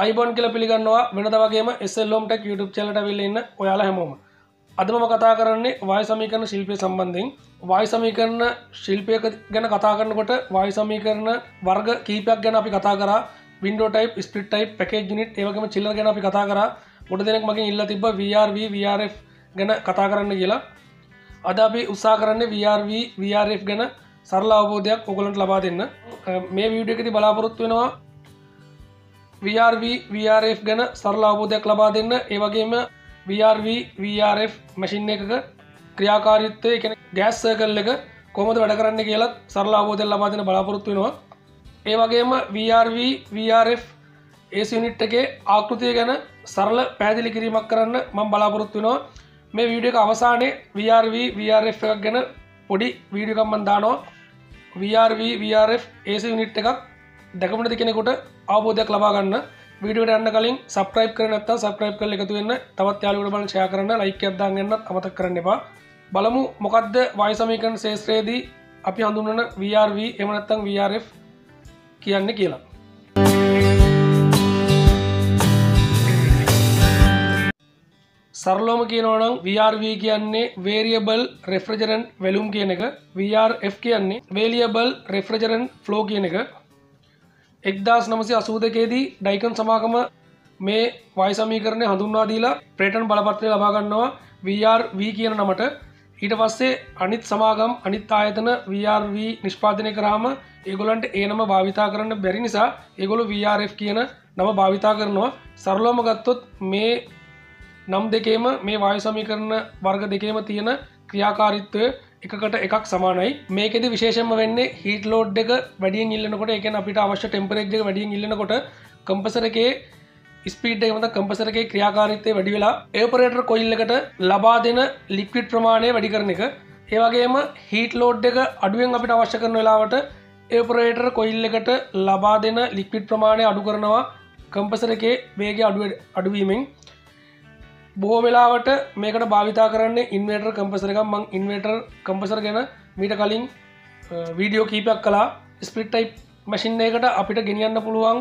අයිබොන් කියල පිළිගන්නවා. වෙනද වගේම එස්සල්ලෝම්ට YouTube චලට විල්ලන්න ඔයාලා හැමෝම. අදම කතා කරන්නේ වාය සමීකරන ශිල්පය සම්බන්ධයෙන්. වායි සමීකරන ශිල්පය ගැන කතා කරනකොට වායි සමීකරන වර්ග කීපයක් ගැන අපි කතා කර. වින්ඩෝ ටයි් ස්පිට ටයි් පැකේ ජනිට ඒවගේම චිල්ල ගැන අපි කතා කර. ගොඩ දෙනෙක් මගින් ඉල්ල තිබ VRV VRF ගැන කතා කරන්න කියලා. අද අපි උත්සා කරන්න VRV VRF ගැන සරල අවබෝධයක් ඔගොලන්ට ලබා දෙන්න. මේ විඩිය එකති බලාපොරොත්තු වෙනවා VRV VRF ගැන සරල අවබෝධයක් ලබා දෙන්න ඒවගේම VRV VRF මැසින් එකක ක්‍රියාකාරිත්තය එකන ගෑස් සර්කල් එක කොමද වැඩ කරන්න කියලත් සරල අවබෝධය ලබාදන බලාපොරොත්තු වෙනවා ඒවගේම VRV VRF ඒසිනිට් එකේ ආකෘතිය ගැන සරල පැදිලි කිරීමක් කරන්න මං බලාපොරොත්තු වෙනවා මේ වීඩියක අවසානයේ VRV VRF එකක් ගැන පොඩි වීඩියකම්මන් දානවා VRV VRF ඒස යුනිට් එකක් දැකමට කෙනෙකුට අවබෝධයක් ලබාගන්න වීඩියට යන්න කලින් සප්‍රයිප් කරනත් සප්‍රයිප් කල එකතු වෙන්න. තවත් යාලුට බල ෂය කරන්න ලයික අදදාගන්න අමතක් කරන්න එපා. බලමු මොකක්ද වයිසමීකන් ශේත්‍රයේදී අපි හඳුන්නන VRV එමනත්තං VRF කියන්න කියලා. සරලෝම කියනවනම් VRV කියන්නේ වේරියබල් රෙෆ්‍රජරන්් වැලුම් කියන එක. VRF කියන්නේ වේලියබල් රෙෆ්‍රජරන්් ෆ්ලෝ කියන එක. එක්දස් නමසි අසූදකේදී ඩයිකන් සමාකම මේ වයිසමීකරණය හඳුන්වාදීලා ප්‍රේටන් බලපත්‍රය ලබාගන්නවා VRV කියන නමට. ඊට පස්සේ අනිත් සමාගම් අනිත් ආයතන VRV නිෂ්පාදනය කරාම ඒගොලන්ට ඒනම භාවිතා කරන්න බැරි නිසා ඒගොලු VRF කියන නම භාවිතා කරනවා. සරලෝම ගත්තොත් මේ නම් දෙකේම මේ වායු සමීකරණ වර්ග දෙකේම තියෙන ක්‍රියාකාරිත්වය එකකට එකක් සමානයි. මේකෙද විශේෂම වෙන්නේ හිට ලෝඩ් එක වැඩිය ඉල්ලනකොට එක අපිට අවශ්‍ය ටෙම්පරේජ් වැඩිය ඉල්ලනකොට කම්පසරකේ ස්පීඩ් මත කම්පසරගේ ක්‍රියාකාරිත්තය වැඩි වෙලා ඒපරේටර් කොයිල්ලකට ලබා දෙන ලික්විඩ් ප්‍රමාණය වැඩි කරන එක. ඒවගේම හිට ලෝඩ් එක අඩුවෙන් අපිට අවශ්‍ය කරන වෙලාවට ඒපරේටර් කොයිල් එකට ලබා දෙන ලික්විඩ් ප්‍රමාණය අඩු කරනවා කම්පසරකේ වේගේ අඩුව අඩුවීමෙන්. බොහෝ වෙලාවට මේකට භාවිතා කරන්න ඉන්වේටර් කම්පසරක මං ඉන්වේටර් කම්පසර ගැන මීට කලින් වීඩියෝ කීපයක් කලා ස්පිට්ටයි මැසින් එකට අපිට ගෙනියන්න පුළුවන්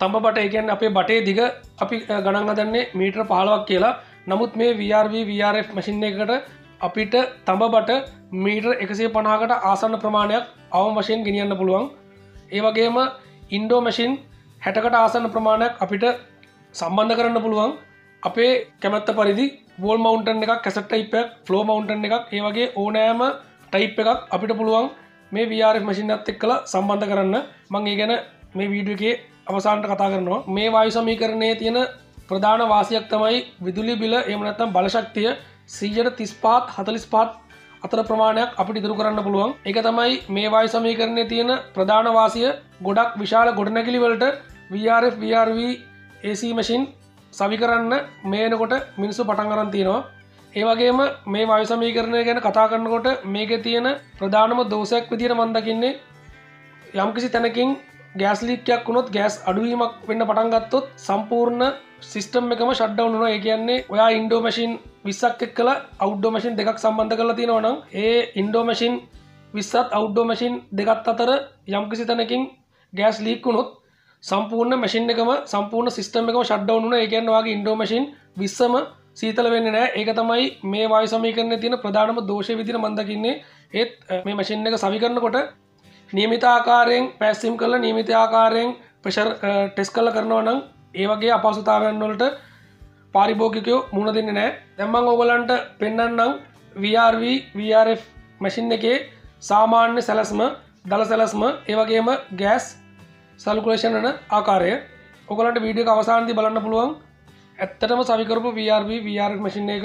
තඹ බට එකන් අපේ බටේ දිග අපි ගණන් දන්නේ මීට්‍ර පාලවක් කියලා. නමුත් මේ VRV VRF මැසින් එකට අපිට තඹ බට මීටර් එකසේ පනාකට ආසන්න ප්‍රමාණයක් අවම වශයෙන් ගෙනියන්න පුළුවන්. ඒවගේම ඉන්ඩෝ මැසින් හැටකට ආසන්න ප්‍රමාණයක් අපිට සම්බන්ධ කරන්න පුළුවන්. අපේ කැමැත්ත පරිදි වෝල් මවන්ටන් එකක් කැසට ටයිපක් ෆලෝ මවන්ටන් එකක් ඒවගේ ඕනෑම ටයිප් එකක් අපිට පුළුවන් මේ VR මසින් ඇත් එක් කළ සම්බන්ධ කරන්න. මං ඒ ගැන මේ වීඩියගේ අවසාන්ට කතා කරනවා. මේ වායු සමීකරණය තියෙන ප්‍රධාන වාසියක් තමයි විදුලි බිල එමනත්තම් බලශක්තිය සීජට තිස්පාත් හතලිස් පාත් අතර ප්‍රමාණයක් අපිට ඉතුරු කරන්න පුළුවන්. එක තමයි මේ වායු සමීකරණය තියෙන ප්‍රධාන වාසිය ගොඩක් විශාල ගොඩනැකිලිවලට VRF VRV AC මසින් සවි කරන්න මේනකොට මිනිස්සු පටන් අරන් තියෙනවා. ඒවගේම මේ වායු සමීකරණය ගැන කතා කරන්නකොට මේක තියෙන ප්‍රධානම දෝසයක් විදිර මන්දකින්නේ යම්කිසි තැනකින් ගෑස් ලික්යක් වුණොත් ගෑස් අඩුවීමක් වෙන්න පටන්ගත්තොත් සම්පූර්ණ සිිස්ටම් එකම ෂඩ්ඩව් නුන ඒ කියන්නේ ඔයා ඉන්ඩෝමශීන් විස්සක් එක් කල අවඩ්ඩෝ මශීන් දෙකක් සම්බන්ධ කරලා තියෙනවනම් ඒ ඉන්ඩෝමශීන් විස්සත් අවඩ්ඩෝ මශීන් දෙකත් අතර යම්කිසි තැනකින් ගෑස් ලීක්කුණොත් සම්පූර්ණ මැසින් එකම සම්පූර්ණ සිස්ටම එකම ෂඩ්ඩවුන එකන්වාගේ ඉන්ඩෝමශීන් විස්සම සීතල වෙන්න නෑ ඒක තමයි මේ වායි සමීකරන තියෙන ප්‍රධානම දෝෂ විදිර මන්දකින්නේ ඒත් මේ මැසින් එක සවිකරනකොට නියමිත ආකාරයෙන් පැස්සිම් කල නියමිත ආකාරයෙන් ප්‍රශර් ටෙස් කල්ල කරනවා නම් ඒවගේ අපසුතාවයන් වලට පාරිභෝගිකයෝ මුණ දෙන්න නෑ දැම්මං ඔගලන්ට පෙන්න්නම් VRV VRF මැසින් එකේ සාමාන්‍ය සැලස්ම දළ සැලස්ම ඒවගේම ගෑස් සල්කුලේෂන් වන ආකාරය. ඔකලට වීඩිය අවසාන්ති බලන්න පුළුවන්. ඇත්තටම සවිකරපු VRV VR මසින් එක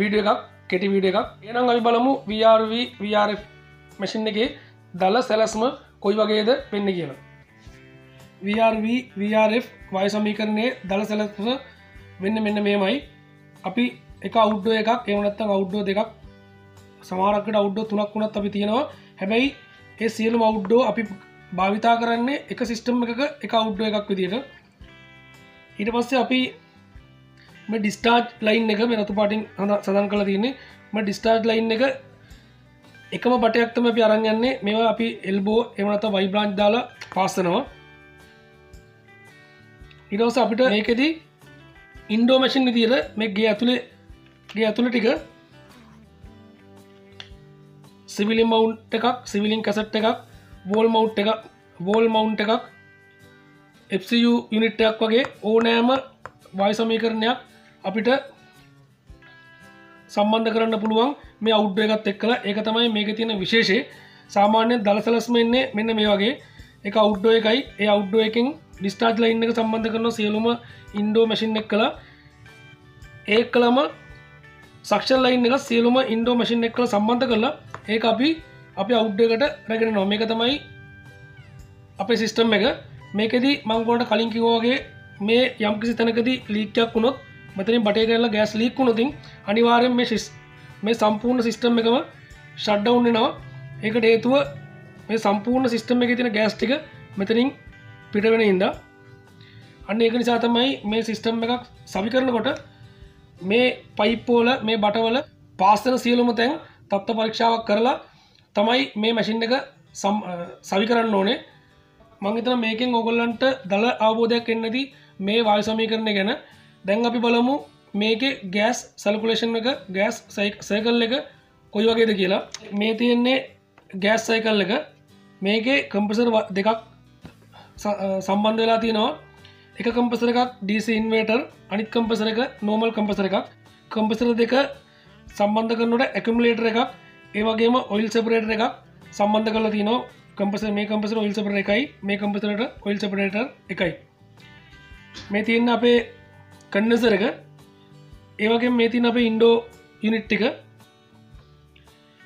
වීඩිය එකක් කෙටි වීඩ එකක්. එනම් අපි බලමු VRV VRF මැසින් එකේ දල සැලස්ම කොයි වගේද වෙන්න කියලා. VRV VRF වය සමීකරණය දළ සැලස්ම වෙන්න මෙන්න මේමයි. අපි එක අවුඩ්ඩෝ එකක් එමනත්තන් අවුඩ්ඩෝ දෙකක් සමාරකට අවුඩ්ඩෝ තුනක් වුණත් අපි තියෙනවා. හැබැයි ඒ සියලු අවුඩ්ඩෝ අපි භාවිතා කරන්නේ එක සිිස්ටම් එකක එක අවුඩ්ඩෝ එකක් විදිට ඊට පස්සේ අපි ඩිස්ටාර්් ලයින් එක මෙනතු පාටින් හඳ සදන් කළ තියන්නේ. ම ඩිස්ටාර්් ලයින් එක එකම බටයක්තම අපි අරංයන්නේ මෙවා අපි එල්බෝ එමනත වයිබ්‍රාන්් දාලා පාස්සනවා ඉරවස අපිට ඒකෙදී ඉන්ඩෝ මැසින් විදිර මේගේ ඇතුළේ ගේ ඇතුළ ටික සිවිලි මවුන්් එකක් සිවිලින් කසට් එකක් වෝල් මවු් එකක් වෝල් මවුන්් එකක් FCU යුනිට්ටයක් වගේ ඕනෑම වයි සමීකරණයක් අපිට සම්බන්ධ කරන්න පුළුවන් මේ අවුඩ්ඩ එකත් එක්කල. ඒක තමයි මේක තියෙන විශේෂය. සාමාන්‍ය දලසලස්ම එන්නේ මෙන්න මේ වගේ. එක අවුඩ්ඩෝ එකයි. ඒ අවුඩ්ඩෝ එකින් ඩිස්ටාජ් ලයින්න එක සම්බන්ධ කරන සියලුම ඉන්ඩෝ මැසින් එක් කළ ඒ කළම සක්ෂල් ලයින් එක සියලුම ඉන්ඩෝ මැසින් එක් කළ සම්බන්ධ කරලා ඒ අපි අපි අවුඩ්ඩකට රැගෙන නොම එක තමයි අපේ සිිස්ටම් එක. මේකෙදී මංගෝට කලින් කිවෝගේ මේ යම්කිසි තැනකදී ලීක්යක් වුණොත් මෙතනින් බටේ කරලා ගෑස් ලීක්කුණොතින් අනිවාරයෙන් මේ ශිස් මේ සම්පූර්ණ සිිස්ටම් එකම ෂඩ්ඩවන්නවා ඒකට හේතුව මේ සම්පූර්ණ සිිස්ටම් එක තින ගෑස් ටික මෙතනින් පිටවෙන ඉද අන්න ඒක නිසා තමයි මේ සිිස්ටම් එකක් සවි කරනකොට මේ පයිප්පෝල මේ බටවල පාස්තන සියලුම තැන් තත්ත පරීක්ෂාවක් කරලා තමයි මේ මැසින් එක සවි කරන්න ඕනේ. මංහිතන මේකෙන් ඔගොල්ලන්ට දල අවබෝධයක් එන්නදී මේ වාය සමීකරණය ගැන. දැන් අපි බලමු මේක ගෑස් සල්කුලේෂන් එක ගෑස් සයකල් එක කොයි වගේද කියලා. මේ තියෙන්නේ ගෑස් සයිකල් එක. මේකේ කම්පසර් දෙකක් සම්බන්ධ වෙලා තියෙනවා. එක කම්පසර එකක් ඩීස ඉන්වේටර් අනිත් කම්පසර එක නෝමල් කම්පසර එකක්. කම්පසර දෙක සම්බන්ධ කරනට ඇකමලේටර එකක්. ඒවගේම ඔයිල් සපරේටර එකක් සම්බන්ධ කරලා තියනවා. කම්පස මේ කම්පසර ඔයිල් සපර එකයි මේ කම්පසරට ඔයිල් සපරේටර් එකයි. මේ තියන්න අපේ කන්නසර එක ඒවගේ මේ තින් අපේ ඉන්ඩෝ යුනිට්ටික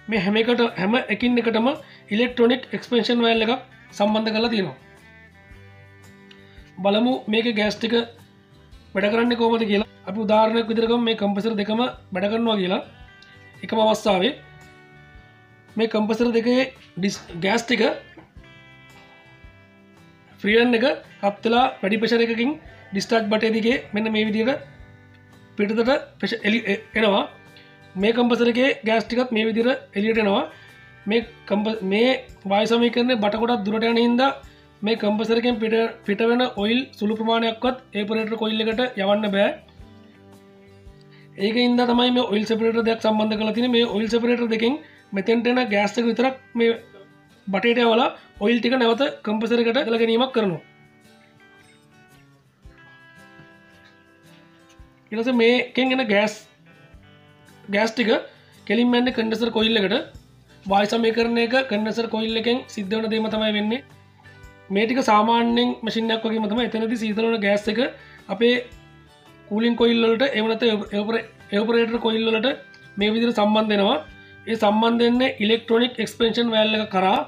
මේ හැමකට හැම එකින් එකටම ඉලෙක්ට්‍රොනික් එක්ස්පේෂන් වෑල්ල එකක් සම්බන්ධ කරලා තියෙනවා. බලමු මේක ගෑස්ටික වැඩ කරන්න කෝමද කියලා. අපි උදාරණයක් විදිරකම මේ කම්පසර දෙකම වැඩ කරනවා කියලා. එකම අවස්ථාවේ මේ කම්පසර දෙකේ ඩිස් ගෑස්ටික ෆ්‍රියන් එක හත්තලා වැඩි පෙෂර එකකින් ඩිස්ටාට් බටේ දිගේ මෙන්න මේ විදිට පිටතට පෙෂ එලි එනවා. මේ කම්පසරගේ ගෑස්ටිකත් මේ විදිර එලියටෙනවා මේ මේ වායසමය කරන බටකොටත් දුරට යන හින්දා මේ කම්පසරකෙන් පිට පිට වෙන ඔයිල් සුළු ප්‍රමාණයක්වත් ඒපරට කොයිල් එකට යවන්න බෑ. ඒක ඉද තමයි මේ ඔයිල් සපරට දෙයක් සම්බන්ධ කල තින මේ ඔයිල් සපරට දෙකින් මෙතැන්ටෙන ගෑස්තක විතරක් මේ බටේට වලා ඔයිල් ටික නැවත කම්පසරකට කළ ගැනීමක් කරනවා. ඉලස මේකෙන් එෙන ගෑස් ගෑස්ටික කෙලින්මන්න කඩසර් කොයිල්ලකට වායිසමය කරන එක කන්නසර් කොයිල්ල එකෙන් සිද්ධවන දේම තමයි වෙන්නේ. මේටික සාමාන්‍යෙන් මසිිනයක් වගේ මතම එතනති සීතලන ගෑස් එක අපේ කූලින් කොයිල්ලට එවනත එවපරේටර් කොයිල්ලට මේ විදිර සම්බන්ධෙනවා ඒ සම්බන්ධෙන්නේ ඉලෙක්ට්‍රොනික් එක්ස්පෙන්ෂන් වැල්ල කරා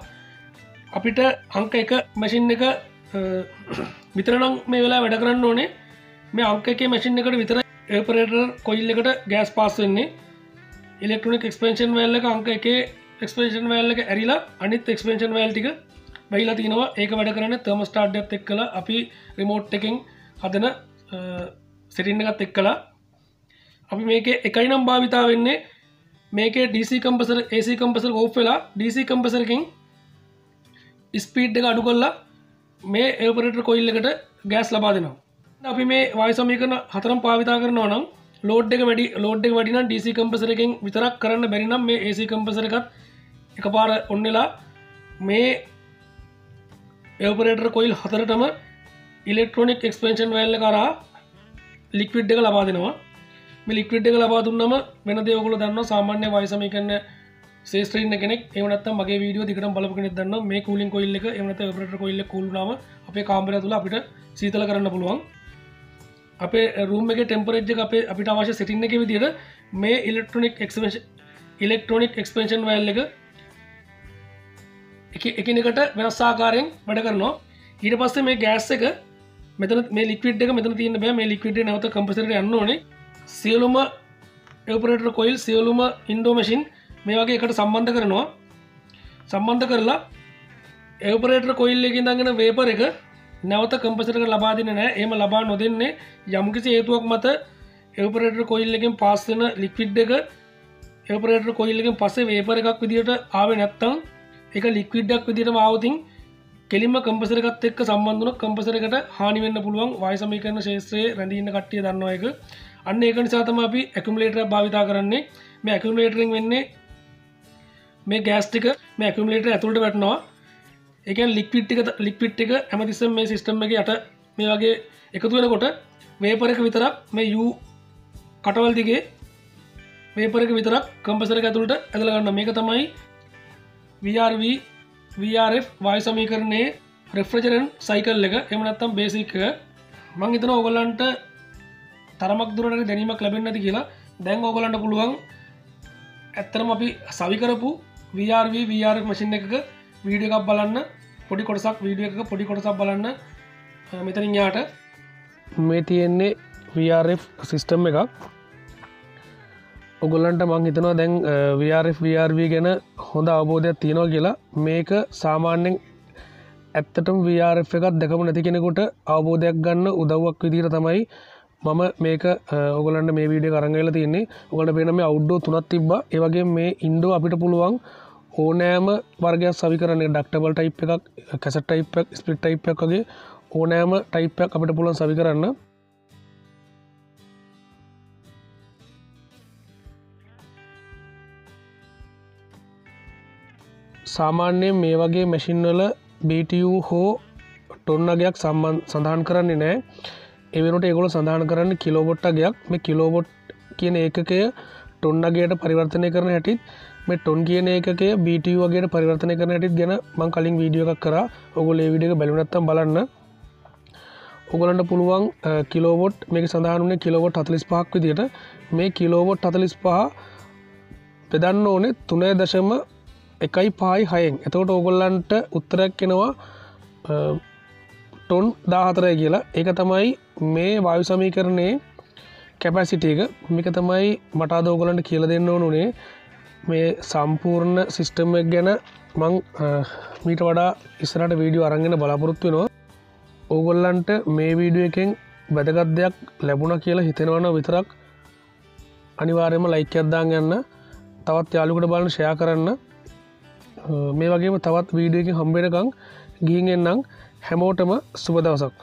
අපිට අංක එක මැසින් එක විතරනම් මේ වෙලා වැඩ කරන්න ඕනේ. මේ අංක එක මැසින් එකට විතර ඒපරේටර් කොයිල් එකට ගෑස් පාස් වෙන්නේ. ඉලෙක්ට්‍රොනික් එක්ස්පෙන්ෂන් වැල්ල අංක එක එක්ස්පේෂන් වැල්ල එක ඇරිලා අනිත් එක්ස්පේෂන් වැල්ටික බයිලා තිනවා. ඒක වැඩ කරන තම ස්ටාර්ඩ්ඩත් එක් කළ අපි රිමෝට් එකින් හදන සිටින්න එකත් එක් කලා අපි මේක එකයි නම් භාවිතා වෙන්නේ මේක DC compressor AC compressor off වෙලා ඩීසි කම්පසරකින් ස්පීඩ් එක අඩු කොල්ලා මේ ඒපරට කොයිල් එකට ගෑස් ලබා දෙනවා. අපි මේ වයිසමි කරන හතරම් පාවිතා කරනවා නම් ලෝඩ් එක වැඩි ලෝඩ් එක වඩින ඩීසි කම්පසරකින් විතරක් කරන්න බැරිනම් මේ ඒසි කම්පසරකත් එක පාර ඔන්නලා මේ එවපරේටර් කොයිල් හතරටම ඉලෙක්ට්‍රොනික් එක්ස්පේෂන් වැල්ල කරා ලික්විඩ් එක ලබා දෙනවා. මේ ලික්විඩ් එක ලබා දුන්නම වෙන දෙවකුල දන්න සාමාන්‍ය වයිසමි කරන්න සේස්ත්‍රීන කෙනෙක්. එමනත් මගේ වීඩියෝ දිකට බලපගෙන දන්න මේ කූලින් කොල්ල එක එමනත පට කොල්ල කුල්නාව අපේ කාම්බර තුළ අපිට සීතල කරන්න පුළුවන්. අපේ රූම එක ටෙම්පරේජ් අපේ අපිට අවශ්‍ය සිටින්න එක විදිට මේ ඉලෙක්ට්‍රොනික් ඉලෙක්ට්‍රොනික් එක්ස්පේෂන් වැල්ල එක එකනකට වෙනස්සාකාරයෙන් වැඩ කරනවා. ඊට පස්සේ මේ ගෑස් එක මෙතන මේ ලික්විඩ් එක මෙතන තියන්න බෑ. මේ ලික්විඩ් නවත කම්පසට යන්න ඕනේ. සියලුම එපරට කොයිල් සියලුම ඉන්ඩෝමසින් මේ වගේ එකට සම්බන්ධ කරනවා. සම්බන්ධ කරලා එවපරේටර් කොයිල් එකින් දගෙන වේපර එක නැවත කම්පසරක ලබාදින නෑ එම ලබා නොදෙන්නේ යම්කිසි හේතුවක් මත එවපරේටර් කොයිල් එකින් පාස්සන ලික්විඩ් එක එවපරේටර් කොයිල්ලකින් පස්සේ වේපර එකක් විදිට ආව නැත්තං එක ලික්විඩ්ඩක් විදිට මාවතින් කෙලිම කම්පසරකත් එක්ක සම්බන්ධන කම්පසරකට හානිවෙන්න පුළුවන්. වයිසමීකරන ශේත්‍රයේ රැඳීන්න කට්ටිය දන්නවා එක අන්න ඒක නිසාතම අපි ඇකුමලේටර භාවිතා කරන්නේ. මේ ඇකුමලේටරින් වෙන්නේ මේ ගෑස්ටික මේ ඇකුමලේටර ඇතුළට වැටනවා. එක ලික්විට්ටික ලික්විට් එක ඇමතිසම් මේ සිිස්ටම් එක යට මේ වගේ එකතු වෙනකොට වේපරක විතරක් මේ යු කටවල් දිගේ වේපරක විතරක් කම්පසර ඇතුළට ඇදලගන්න මේක තමයි VRV VRF වාය සමීකරණයේ රෙෆ්‍රජරන් සයිකල් එක. එමනත්තම් බේසික මං හිතන ඔගොල්ලන්ට තරමක් දුරට දැනීමක් ලැබෙන් ඇති කියලා දැන් ඕගොලන්ට පුළුවන් ඇත්තරම අපි සවිකරපු VRV VR මසින් එකක වීඩිය එකක් බලන්න පොඩි කොටසක් වීඩිය එක පොඩි කොටසක් බලන්න. මෙතනින් යාට. මේ තියෙන්නේ VRF සිිස්ටම් එකක්. ඔගොල්ලන්ට මං හිතනවා දැන් VRF VRV ගැන හොඳ අවබෝධයක් තියෙනවා කියලා. මේක සාමාන්‍යෙන් ඇත්තටම VRF එකත් දැකම නැති කෙනෙකුට අවබෝධයක් ගන්න උදව්වක් විදිර තමයි මම මේක ඔගලන්ට මේ වීඩිය කරගල තියන්නේ. ඔකට පේනම අවුඩ්ඩෝ තුනත් තිබ්බ. ඒවගේ මේ ඉන්ඩෝ අපිට පුළුවන් ඕනෑම වර්ගයක් සවි කරන ඩක්ටබල් ටයිප් එකක් කැසට ටයිපක් ස්පිට ටයිප් එකගේ ඕනෑම ටයිපයක් අපිට පුළුවන් සවි කරන්න. සාමාන්‍යයෙන් මේ වගේ මැසින්වල BTU හෝ ටොන්නගයක් සම්බන් සඳහන් කරන්නේ නෑ එවනට ඒගොල සඳහන් කරන්න කිලෝබොට්ටගයක් මේ කිලෝබොට් කියන ඒකකය ටොන්නගේට පරිවර්තනය කරන හැටිත් මේ ටොන් කියන ඒකේ BT වගේ පරිවර්තනය කරන හැටිත් ගැන මං කලින් වීඩියෝ එකක් කර. ඔගොල ඒ විඩිය බැලුනත්තම් බලන්න. ඔගලන්ට පුළුවන් කිලෝවොට් මේක සඳහනුනේ කිලෝවොට් හතලිස් පහක් විදිට මේ කිලෝවොට් හතලිස් පහ පෙදන්න ඕනේ තුනේ දශම එකයි පායි හයෙන්. එතකොට ඕගොල්ලන්ට උත්තරයක් කෙනවා ටොන් දාහතරය කියලා. ඒක තමයි මේ වායු සමීකරණයේ කැපැසිටේක මේක තමයි මටාදෝගලන්ට කියල දෙන්න ඕනුනේ මේ සම්පූර්ණ සිිස්ටම්ක් ගැන මං මීට වඩා ඉස්සරට වීඩියෝ අරගෙන බලාපොරොත්තු වෙනවා. ඕගොල්ලන්ට මේ වීඩියෝ එකෙන් වැදගත් දෙයක් ලැබුණ කියලා හිතෙනවන විතරක් අනිවාර්යම ලයිකයක්දදාන් ගන්න තවත් යාලුකට බලන්න ෂයා කරන්න. මේ වගේම තවත් වීඩියෝකින් හම්බෙනකං ගීගෙන්න්නම් හැමෝටම සුබදවසක්